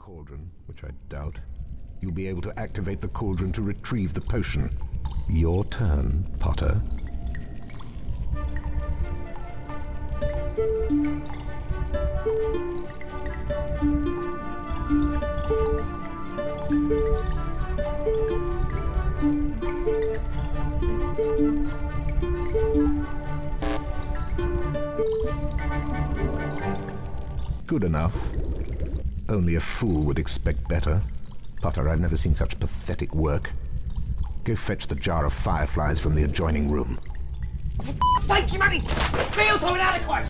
cauldron, which I doubt, you'll be able to activate the cauldron to retrieve the potion. Your turn, Potter. Good enough. Only a fool would expect better. Potter, I've never seen such pathetic work. Go fetch the jar of fireflies from the adjoining room. Thank you, Mummy! Feel so inadequate!